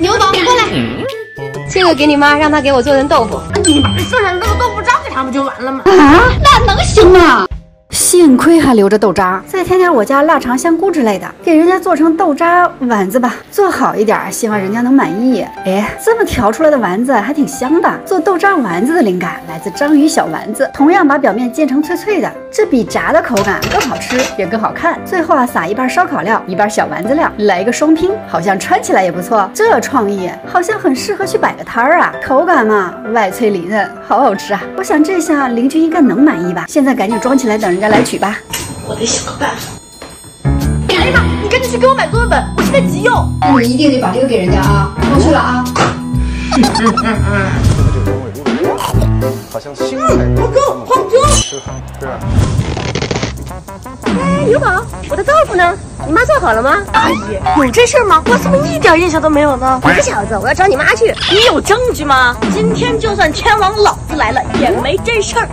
牛宝，过来，这个给你妈，让她给我做成豆腐。你剩下那个豆腐渣给她不就完了吗？啊，那能行吗？幸亏还留着豆渣，再添点我家腊肠、香菇之类的，给人家做成豆渣丸子吧，做好一点，希望人家能满意。哎，这么调出来的丸子还挺香的。做豆渣丸子的灵感来自章鱼小丸子，同样把表面煎成脆脆的，这比炸的口感更好吃，也更好看。最后啊，撒一半烧烤料，一半小丸子料，来一个双拼，好像穿起来也不错。这创意好像很适合去摆个摊儿啊。口感嘛，外脆里嫩，好好吃啊！我想这下邻居应该能满意吧。现在赶紧装起来，等人家来取吧。我得想个办法。哎呀妈！你赶紧去给我买作业本，我现在急用。那你一定得把这个给人家啊！我去了啊。现在这个东西好像青菜好哥，好哥。吃法，对吧？哎，牛宝，我的豆腐呢？你妈做好了吗？阿姨，有这事儿吗？我怎么一点印象都没有呢？你个小子，我要找你妈去。你有证据吗？今天就算天王老子来了，也没这事儿。